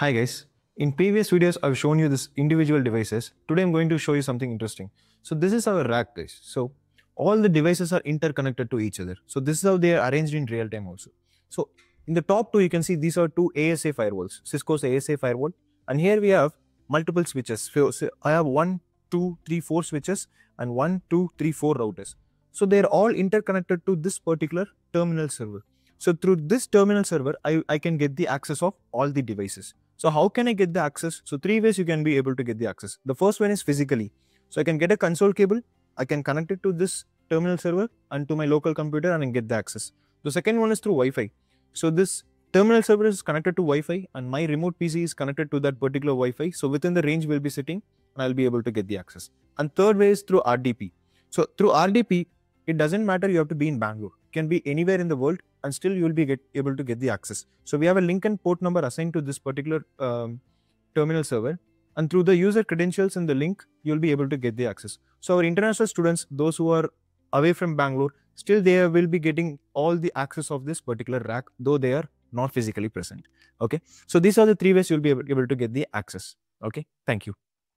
Hi guys. In previous videos, I've shown you this individual devices. Today, I'm going to show you something interesting. So this is our rack guys. So all the devices are interconnected to each other. So this is how they are arranged in real time also. So in the top two, you can see these are two ASA firewalls, Cisco's ASA firewall. And here we have multiple switches. So, I have one, two, three, four switches and one, two, three, four routers. So they're all interconnected to this particular terminal server. So through this terminal server, I, I can get the access of all the devices. So how can I get the access? So three ways you can be able to get the access. The first one is physically. So I can get a console cable, I can connect it to this terminal server and to my local computer and get the access. The second one is through Wi-Fi. So this terminal server is connected to Wi-Fi and my remote PC is connected to that particular Wi-Fi. So within the range we'll be sitting and I'll be able to get the access. And third way is through RDP. So through RDP, it doesn't matter you have to be in Bangalore. Can be anywhere in the world and still you will be get, able to get the access. So we have a link and port number assigned to this particular um, terminal server and through the user credentials in the link, you'll be able to get the access. So our international students, those who are away from Bangalore, still they will be getting all the access of this particular rack, though they are not physically present. Okay. So these are the three ways you'll be able, able to get the access. Okay. Thank you.